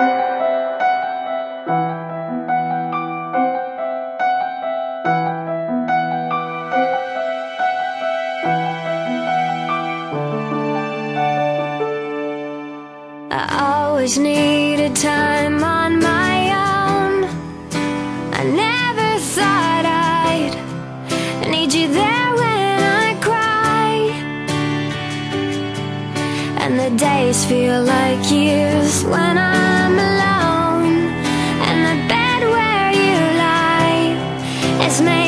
I always needed time And the days feel like years when I'm alone. And the bed where you lie is made